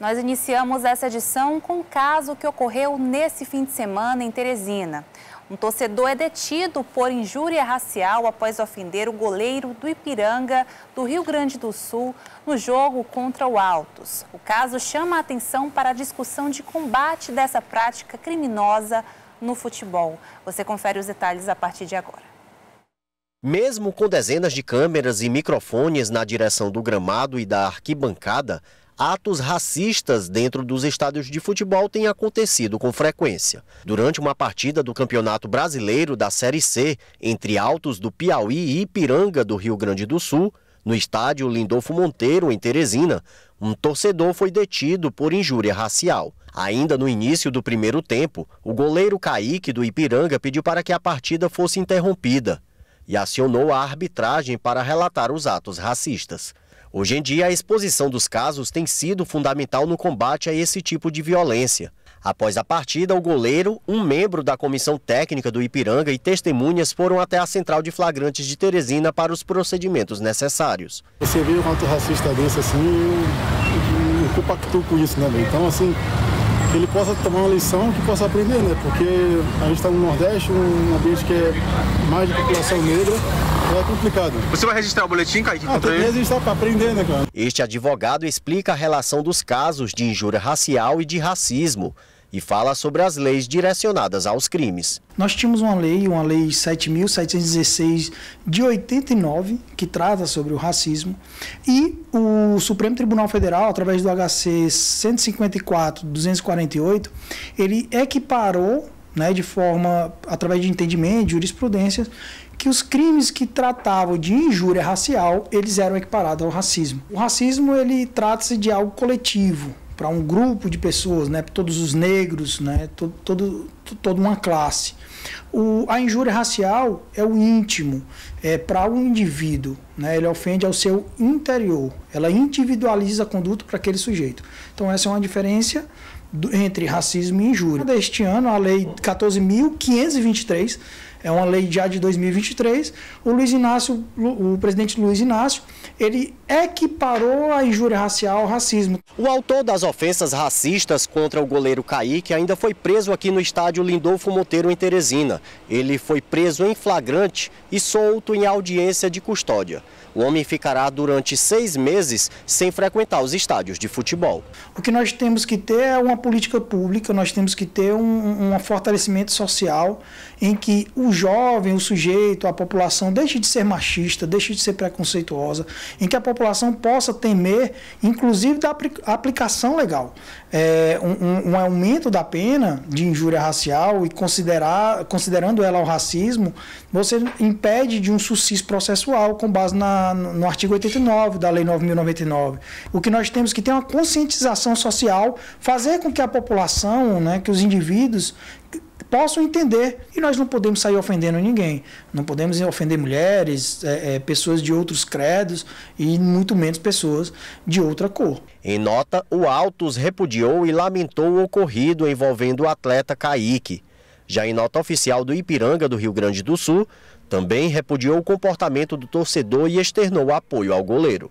Nós iniciamos essa edição com um caso que ocorreu nesse fim de semana em Teresina. Um torcedor é detido por injúria racial após ofender o goleiro do Ipiranga, do Rio Grande do Sul, no jogo contra o Altos. O caso chama a atenção para a discussão de combate dessa prática criminosa no futebol. Você confere os detalhes a partir de agora. Mesmo com dezenas de câmeras e microfones na direção do gramado e da arquibancada, atos racistas dentro dos estádios de futebol têm acontecido com frequência. Durante uma partida do Campeonato Brasileiro da Série C entre Altos do Piauí e Ipiranga do Rio Grande do Sul, no estádio Lindolfo Monteiro, em Teresina, um torcedor foi detido por injúria racial. Ainda no início do primeiro tempo, o goleiro Kaique do Ipiranga pediu para que a partida fosse interrompida e acionou a arbitragem para relatar os atos racistas. Hoje em dia, a exposição dos casos tem sido fundamental no combate a esse tipo de violência. Após a partida, o goleiro, um membro da comissão técnica do Ipiranga e testemunhas foram até a central de flagrantes de Teresina para os procedimentos necessários. Você vê um racista desse assim, eu, eu com isso, né? Então, assim, que ele possa tomar uma lição, que possa aprender, né? Porque a gente está no Nordeste, um ambiente que é mais de população negra, é complicado. Você vai registrar o boletim, Kaique? Ah, tem que registrar para aprender, né, cara? Este advogado explica a relação dos casos de injúria racial e de racismo e fala sobre as leis direcionadas aos crimes. Nós tínhamos uma lei, uma lei 7.716 de 89, que trata sobre o racismo, e o Supremo Tribunal Federal, através do HC 154-248, ele equiparou, né, de forma, através de entendimento, de jurisprudência, que os crimes que tratavam de injúria racial, eles eram equiparados ao racismo. O racismo, ele trata-se de algo coletivo, para um grupo de pessoas, né, todos os negros, né, todo, todo, toda uma classe. O, a injúria racial é o íntimo, é para o um indivíduo, né, ele ofende ao seu interior, ela individualiza a conduta para aquele sujeito. Então essa é uma diferença entre racismo e injúria. Deste ano, a lei 14.523 é uma lei já de 2023. O Luiz Inácio, o presidente Luiz Inácio, ele equiparou a injúria racial ao racismo. O autor das ofensas racistas contra o goleiro Kaique ainda foi preso aqui no estádio Lindolfo Monteiro, em Teresina. Ele foi preso em flagrante e solto em audiência de custódia. O homem ficará durante seis meses sem frequentar os estádios de futebol. O que nós temos que ter é uma política pública, nós temos que ter um, um fortalecimento social em que o jovem, o sujeito, a população deixe de ser machista, deixe de ser preconceituosa, em que a população possa temer, inclusive, da aplicação legal. É, um, um, aumento da pena de injúria racial e considerar, considerando ela o racismo, você impede de um sucesso processual com base na no artigo 89 da Lei 9.099. O que nós temos que ter uma conscientização social, fazer com que a população, né, que os indivíduos possam entender. E nós não podemos sair ofendendo ninguém. Não podemos ofender mulheres, é, é, pessoas de outros credos e muito menos pessoas de outra cor. Em nota, o Autos repudiou e lamentou o ocorrido envolvendo o atleta Kaique. Já em nota oficial do Ipiranga do Rio Grande do Sul, também repudiou o comportamento do torcedor e externou apoio ao goleiro.